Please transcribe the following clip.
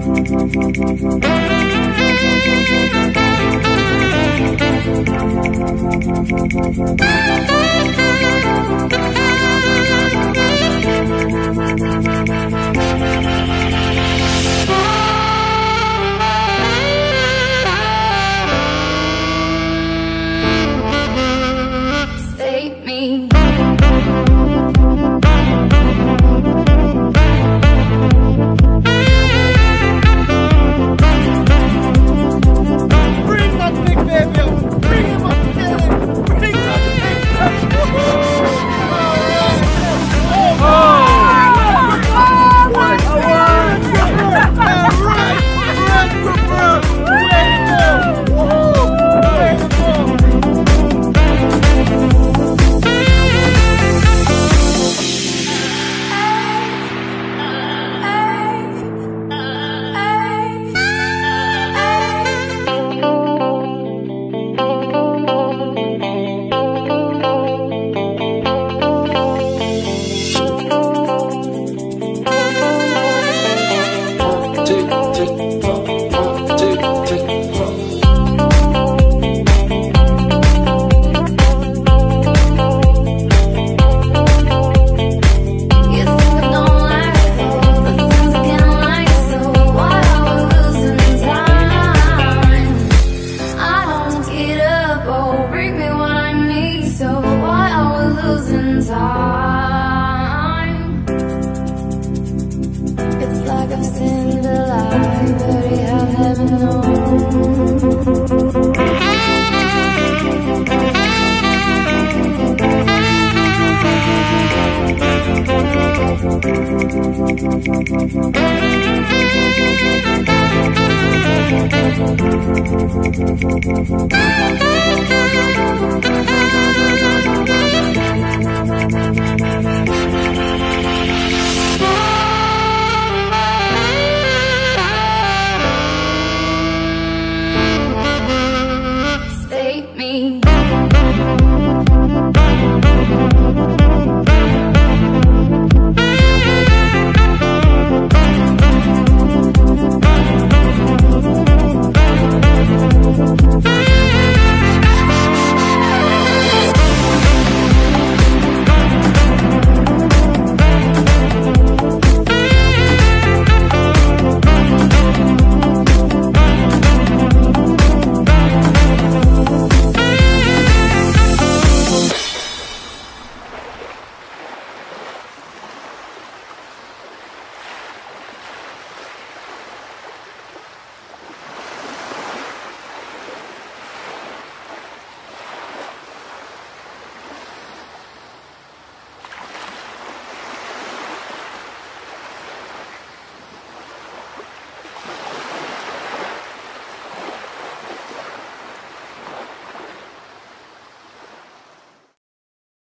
Save bring me what I need, so why are we losing time? It's like I've seen the light, but I haven't known. me.